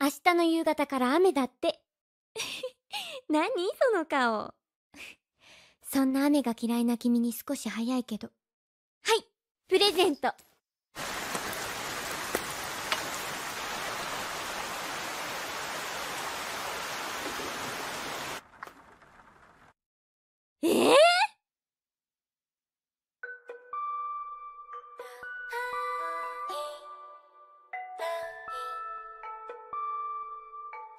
明日の夕方から雨だって。何その顔。そんな雨が嫌いな君に少し早いけど。はい、プレゼント。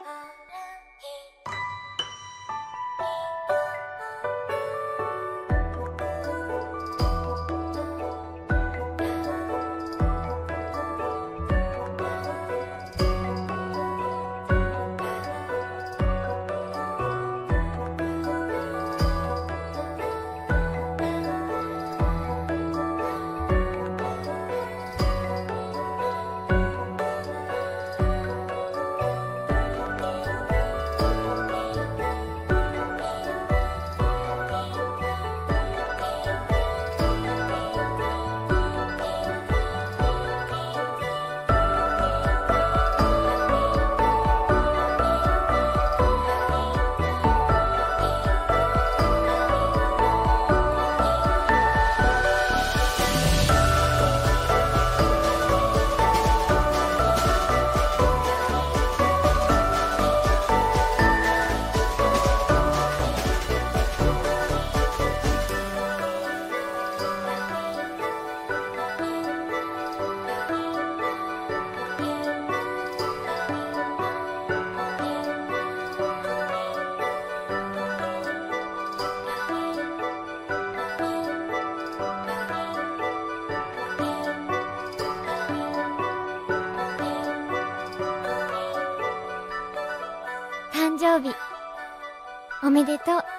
la la 生日。おめでとう。